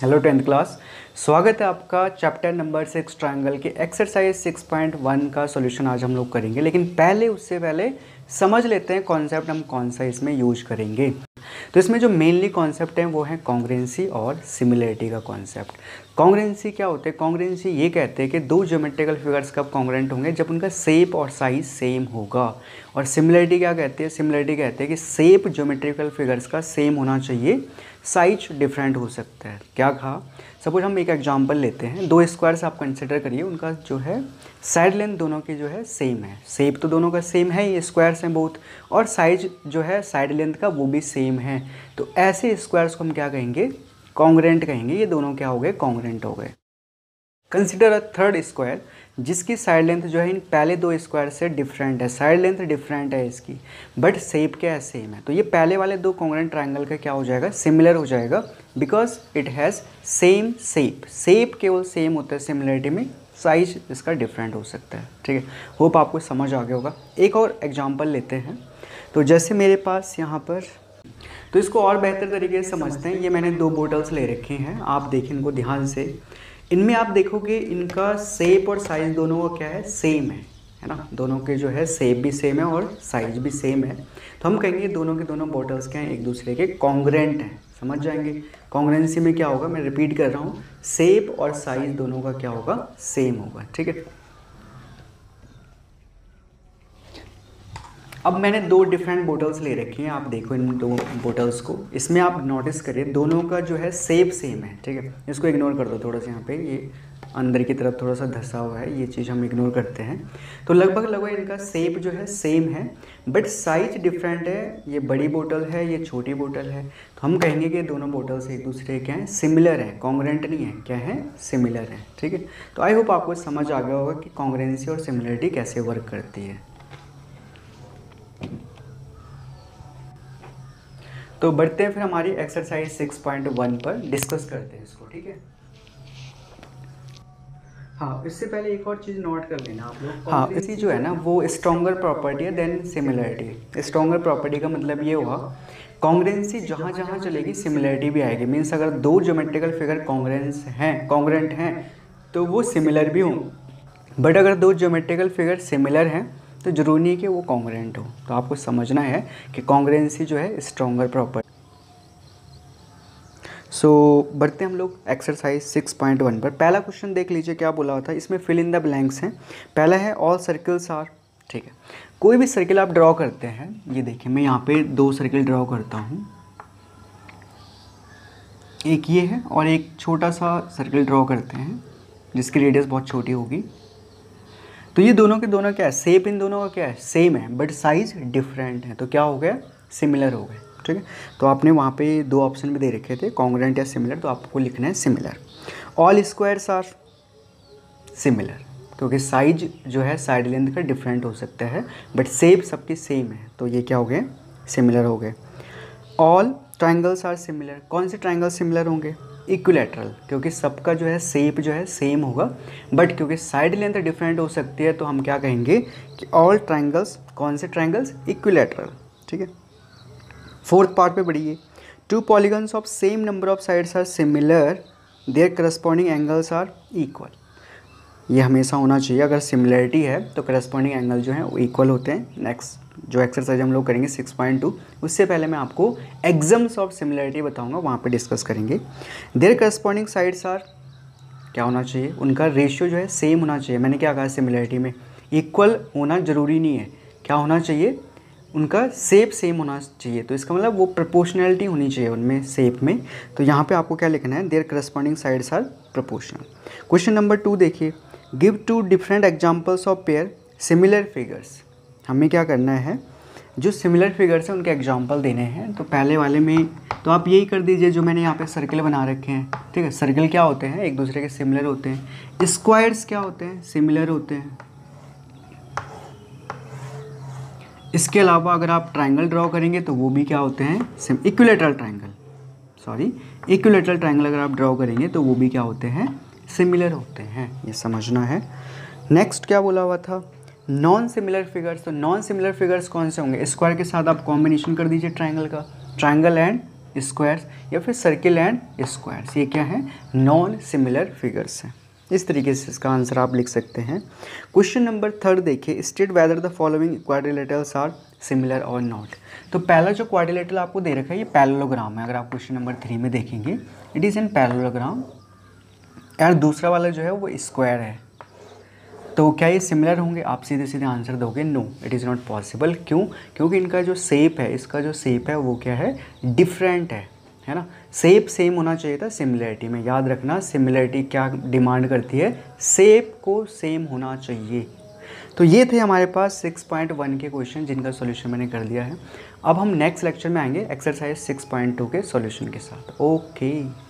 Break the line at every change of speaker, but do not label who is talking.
Hello tenth class स्वागत है आपका चैप्टर नंबर सिक्स ट्रायंगल के एक्सरसाइज सिक्स पॉइंट वन का सॉल्यूशन आज हम लोग करेंगे, लेकिन पहले, उससे पहले समझ लेते हैं कॉन्सेप्ट हम कौन सा इसमें यूज़ करेंगे। तो इसमें जो मेनली कॉन्सेप्ट हैं, वो है कॉन्ग्रेंसी और सिमिलरिटी का कॉन्सेप्ट कॉन्ग्रेंसी क्या होते हैं? कॉन्ग्रेंसी ये कहते हैं कि दो ज्योमेट्रिकल फिगर्स कब कॉन्ग्रेंट होंगे? जब उनका सेप और साइज़ सेम होगा। और सिमिलरिटी क्या कहते हैं? सिमिलरिटी कहते हैं कि सेप ज्योमेट्रिकल फिगर्स का सेम होना चाहिए। साइज़ डिफरेंट हो सकता है। क्या कहा? सपोज़ हम एक एग्जांपल लेते हैं। दो स्क्वायर्स आप कंसिडर करिए। उनका जो है साइड लेंथ दोनों की जो है सेम है। शेप तो दोनों का सेम है, ये स्क्वायर्स हैं बहुत और साइज़ जो है साइड लेंथ का वो भी सेम है। तो ऐसे स्क्वायर्स को हम क्या कहेंगे? कॉन्ग्रेंट कहेंगे। ये दोनों क्या हो गए? कॉन्ग्रेंट हो गए। कंसिडर अ थर्ड स्क्वायर जिसकी साइड लेंथ जो है, इन पहले दो स्क्वायर से डिफरेंट है। साइड लेंथ डिफरेंट है इसकी बट सेप क्या है सेम है। तो ये पहले वाले दो कॉन्ग्रेंट ट्राइंगल का क्या हो जाएगा? सिमिलर हो जाएगा because it has same shape shape केवल सेम होता है सिमिलरिटी में साइज़ इसका डिफरेंट हो सकता है। ठीक है? होप आपको समझ आ गया होगा। एक और एग्ज़ाम्पल लेते हैं। तो जैसे मेरे पास यहाँ पर तो इसको और बेहतर तरीके से समझते हैं। ये मैंने दो बोटल्स ले रखे हैं। आप देखें इनको ध्यान से। इनमें आप देखोगे इनका सेप और साइज़ दोनों का क्या है? सेम है है ना? दोनों के जो है सेप भी सेम है और साइज़ भी सेम है। तो हम कहेंगे दोनों के दोनों बॉटल्स क्या हैं? एक दूसरे के कॉन्ग्रेंट हैं। समझ जाएँगे? कॉन्ग्रेंसी में क्या होगा? मैं रिपीट कर रहा हूँ। सेप और साइज़ दोनों का क्या होगा? सेम होगा, ठीक है? अब मैंने दो डिफरेंट बोटल्स ले रखी हैं, आप देखो इन दो बोटल्स को। इसमें आप नोटिस करिए, दोनों का जो है सेप सेम है, ठीक है? इसको इग्नोर कर दो थोड़ा सा यहाँ पे, ये अंदर की तरफ़ थोड़ा सा धसा हुआ है, ये चीज़ हम इग्नोर करते हैं। तो लगभग लगभग इनका सेप जो है सेम है बट साइज़ डिफरेंट है। ये बड़ी बोतल है, ये छोटी बोतल है। तो हम कहेंगे कि दोनों बोटल्स एक दूसरे क्या हैं सिमिलर हैं कॉन्ग्रेंट नहीं है, क्या है? सिमिलर है, ठीक है? तो आई होप आपको समझ आ गया होगा कि कॉन्ग्रेंसी और सिमिलरिटी कैसे वर्क करती है। तो बढ़ते हैं फिर हमारी एक्सरसाइज 6.1 पर डिस्कस करते हैं इसको ठीक है? हाँ इससे पहले एक और चीज़ नोट कर लेना आप लोग। हाँ इसी जो है ना वो स्ट्रॉन्गर प्रॉपर्टी है देन सिमिलरिटी स्ट्रॉन्गर प्रॉपर्टी का मतलब ये हुआ कॉन्ग्रेंसी जहाँ जहाँ चलेगी सिमिलरिटी भी आएगी। मीन्स अगर दो जोमेट्रिकल फिगर कॉन्ग्रेंस हैं कॉन्ग्रेंट हैं तो वो सिमिलर भी हों। बट अगर दो जोमेट्रिकल फिगर सिमिलर हैं तो ज़रूरी नहीं कि वो कॉन्ग्रेंट हो। तो आपको समझना है कि कॉन्ग्रेंसी जो है स्ट्रॉन्गर प्रॉपर सो so, बढ़ते हम लोग एक्सरसाइज 6.1 पर। पहला क्वेश्चन देख लीजिए क्या बोला हुआ था। इसमें फिल इन द ब्लैंक्स हैं। पहला है ऑल सर्कल्स आर ठीक है। कोई भी सर्किल आप ड्रॉ करते हैं ये देखिए मैं यहाँ पे दो सर्किल ड्रॉ करता हूँ। एक ये है और एक छोटा सा सर्किल ड्रॉ करते हैं जिसकी रेडियस बहुत छोटी होगी। तो ये दोनों के दोनों क्या है? सेप इन दोनों का क्या है? सेम है बट साइज़ डिफरेंट है। तो क्या हो गया? सिमिलर हो गए ठीक है? तो आपने वहाँ पे दो ऑप्शन भी दे रखे थे कॉन्ग्रेंट या सिमिलर तो आपको लिखना है similar all squares are similar क्योंकि साइज़ जो है साइड लेंथ का डिफरेंट हो सकता है बट सेप सबके सेम है। तो ये क्या हो गए? सिमिलर हो गए. ऑल ट्राइंगल्स आर सिमिलर कौन से ट्राइंगल सिमिलर होंगे? इक्विलेटरल क्योंकि सबका जो है सेप जो है सेम होगा। बट क्योंकि साइड लेंथ डिफरेंट हो सकती है तो हम क्या कहेंगे कि ऑल ट्राइंगल्स कौन से ट्राइंगल्स इक्विलेटरल ठीक है? फोर्थ पार्ट पे बढ़िए। Two polygons of same number of sides are similar their corresponding angles are equal ये हमेशा होना चाहिए। अगर सिमिलरिटी है तो करस्पॉन्डिंग एंगल जो है, वो इक्वल होते हैं। नेक्स्ट जो एक्सरसाइज हम लोग करेंगे 6.2 उससे पहले मैं आपको एग्ज़ाम्स ऑफ़ सिमिलरिटी बताऊँगा, वहाँ पे डिस्कस करेंगे। देर करस्पॉन्डिंग साइड्स आर क्या होना चाहिए? उनका रेशियो जो है सेम होना चाहिए। मैंने क्या कहा सिमिलरिटी में? इक्वल होना ज़रूरी नहीं है। क्या होना चाहिए? उनका सेप सेम होना चाहिए। तो इसका मतलब वो प्रपोर्शनैलिटी होनी चाहिए उनमें सेप में। तो यहाँ पे आपको क्या लिखना है? Their corresponding sides are proportional question number two देखिए। Give two different examples of pair similar figures हमें क्या करना है? जो सिमिलर फिगर्स हैं, उनके एग्ज़ाम्पल देने हैं। तो पहले वाले में तो आप यही कर दीजिए जो मैंने यहाँ पे सर्कल बना रखे हैं। ठीक है? सर्कल क्या होते हैं? एक दूसरे के सिमिलर होते हैं। स्क्वायर्स क्या होते हैं? सिमिलर होते हैं। इसके अलावा अगर आप ट्राइंगल ड्रॉ करेंगे तो वो भी क्या होते हैं? Equilateral triangle sorry equilateral triangle अगर आप ड्रॉ करेंगे तो वो भी क्या होते हैं? सिमिलर होते हैं, ये समझना है। नेक्स्ट क्या बोला हुआ था? नॉन सिमिलर फिगर्स तो नॉन सिमिलर फिगर्स कौन से होंगे? स्क्वायर के साथ आप कॉम्बिनेशन कर दीजिए ट्राइंगल का। ट्राइंगल एंड स्क्वायर्स या फिर सर्किल एंड स्क्वायर्स ये क्या है? नॉन सिमिलर फिगर्स हैं। इस तरीके से इसका आंसर आप लिख सकते हैं। क्वेश्चन नंबर थर्ड देखिए state whether the following quadrilaterals are similar और नॉट तो पहला जो क्वाड्रिलेटरल आपको दे रखा है, ये पैरेललोग्राम है। अगर आप क्वेश्चन नंबर थ्री में देखेंगे इट इज़ एन पैरेललोग्राम और दूसरा वाला जो है वो स्क्वायर है। तो क्या ये सिमिलर होंगे? आप सीधे सीधे आंसर दोगे no it is not possible क्यों? क्योंकि इनका जो सेप है, इसका जो सेप है, वो क्या है? डिफरेंट है है ना? सेप सेम होना चाहिए था सिमिलरिटी में। याद रखना सिमिलरिटी क्या डिमांड करती है? सेप को सेम होना चाहिए। तो ये थे हमारे पास 6.1 के क्वेश्चन जिनका सॉल्यूशन मैंने कर दिया है। अब हम नेक्स्ट लेक्चर में आएँगे एक्सरसाइज 6.2 के सॉल्यूशन के साथ। ओके